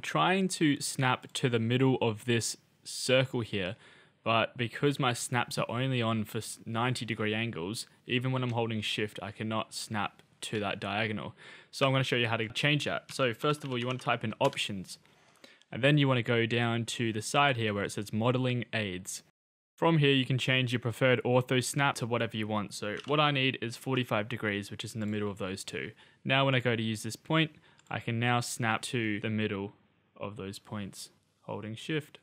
I'm trying to snap to the middle of this circle here, but because my snaps are only on for 90 degree angles, even when I'm holding shift, I cannot snap to that diagonal. So I'm going to show you how to change that. So first of all, you want to type in options, and then you want to go down to the side here where it says modeling aids. From here, you can change your preferred ortho snap to whatever you want. So what I need is 45 degrees, which is in the middle of those two. Now when I go to use this point, I can now snap to the middle of those points, holding shift.